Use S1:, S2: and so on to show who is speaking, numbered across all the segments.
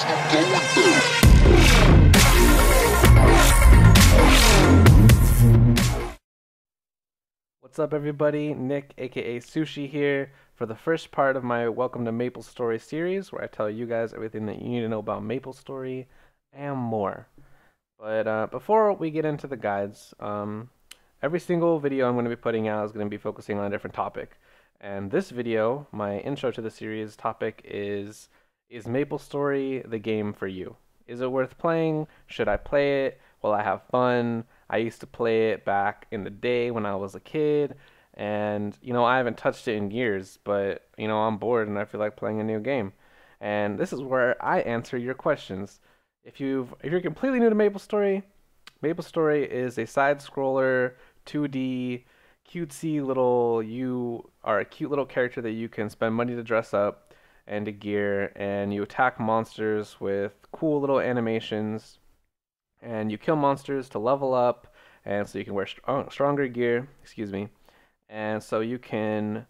S1: What's up, everybody? Nick, aka Sushi, here for the first part of my Welcome to Maple Story series, where I tell you guys everything that you need to know about Maple Story and more. But uh, before we get into the guides, um, every single video I'm going to be putting out is going to be focusing on a different topic. And this video, my intro to the series topic is Is Maple Story the game for you? Is it worth playing? Should I play it? Will I have fun? I used to play it back in the day when I was a kid, and you know, I haven't touched it in years, but you know, I'm bored and I feel like playing a new game. And this is where I answer your questions. If you've if you're completely new to MapleStory, MapleStory is a side scroller 2D cutesy little you are a cute little character that you can spend money to dress up and to gear and you attack monsters with cool little animations and you kill monsters to level up and so you can wear strong, stronger gear excuse me and so you can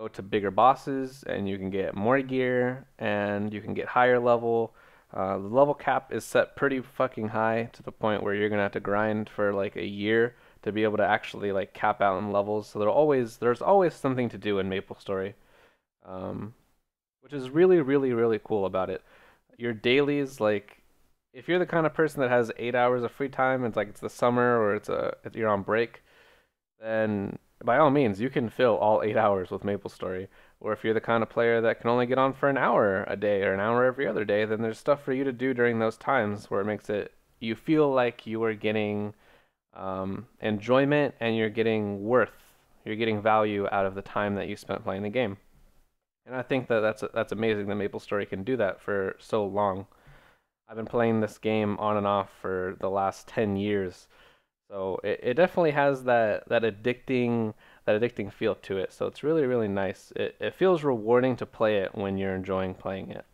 S1: go to bigger bosses and you can get more gear and you can get higher level. Uh, the level cap is set pretty fucking high to the point where you're gonna have to grind for like a year to be able to actually like cap out in levels. So there always there's always something to do in maple story. Um, which is really really really cool about it your dailies like if you're the kind of person that has eight hours of free time, it's like it's the summer or it's a you're on break, then by all means you can fill all eight hours with MapleStory. Or if you're the kind of player that can only get on for an hour a day or an hour every other day, then there's stuff for you to do during those times where it makes it you feel like you are getting um, enjoyment and you're getting worth, you're getting value out of the time that you spent playing the game. And I think that that's that's amazing that MapleStory can do that for so long. I've been playing this game on and off for the last 10 years. So it, it definitely has that, that addicting that addicting feel to it. So it's really really nice. It it feels rewarding to play it when you're enjoying playing it.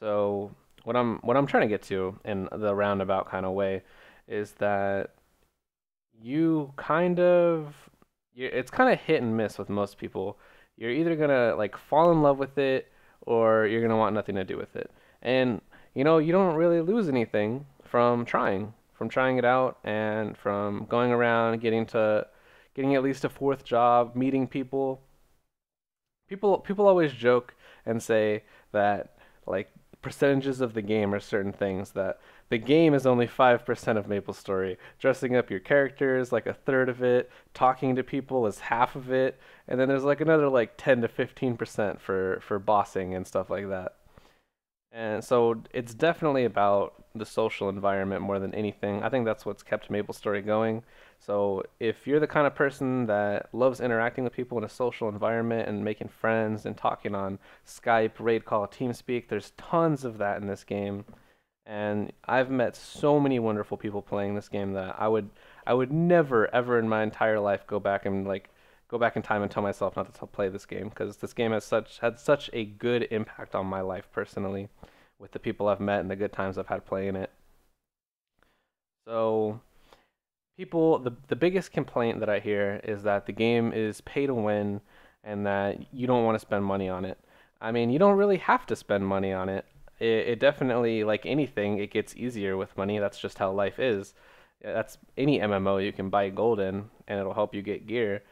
S1: So what I'm what I'm trying to get to in the roundabout kind of way is that you kind of it's kind of hit and miss with most people. You're either to like fall in love with it or you're to want nothing to do with it. And you know, you don't really lose anything from trying, from trying it out and from going around getting to getting at least a fourth job, meeting people. People people always joke and say that like percentages of the game are certain things that the game is only 5% of MapleStory. Dressing up your characters like a third of it, talking to people is half of it, and then there's like another like 10 to 15% for for bossing and stuff like that. And so it's definitely about the social environment more than anything. I think that's what's kept MapleStory going. So if you're the kind of person that loves interacting with people in a social environment and making friends and talking on Skype, Raid Call, TeamSpeak, there's tons of that in this game. And I've met so many wonderful people playing this game that I would I would never ever in my entire life go back and like go back in time and tell myself not to play this game because this game has such had such a good impact on my life personally with the people I've met and the good times I've had playing it. So people the the biggest complaint that I hear is that the game is pay to win and that you don't want to spend money on it. I mean, you don't really have to spend money on it. It, it definitely like anything, it gets easier with money. That's just how life is. That's any MMO you can buy gold in and it'll help you get gear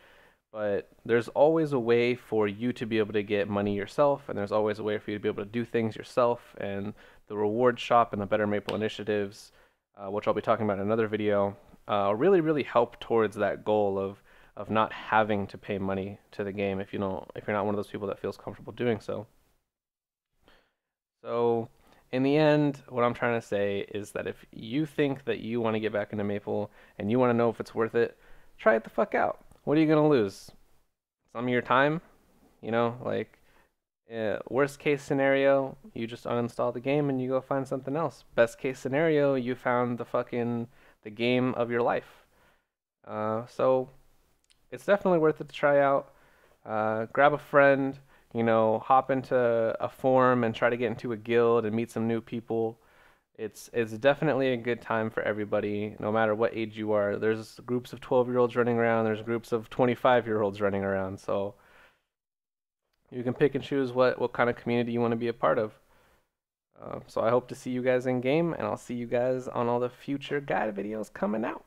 S1: but there's always a way for you to be able to get money yourself and there's always a way for you to be able to do things yourself and the reward shop and the better maple initiatives uh, which i'll be talking about in another video uh, really really help towards that goal of of not having to pay money to the game if you don't if you're not one of those people that feels comfortable doing so. So in the end what i'm trying to say is that if you think that you want to get back into maple and you want to know if it's worth it try it the fuck out what are you gonna lose? Some of your time? You know, like uh, worst case scenario, you just uninstall the game and you go find something else. Best case scenario, you found the fucking the game of your life. Uh, so it's definitely worth it to try out. Uh, grab a friend, you know, hop into a forum and try to get into a guild and meet some new people it's it's definitely a good time for everybody, no matter what age you are. There's groups of 12 year olds running around. There's groups of 25 year olds running around. So you can pick and choose what what kind of community you want to be a part of. Uh, so I hope to see you guys in game, and I'll see you guys on all the future guide videos coming out.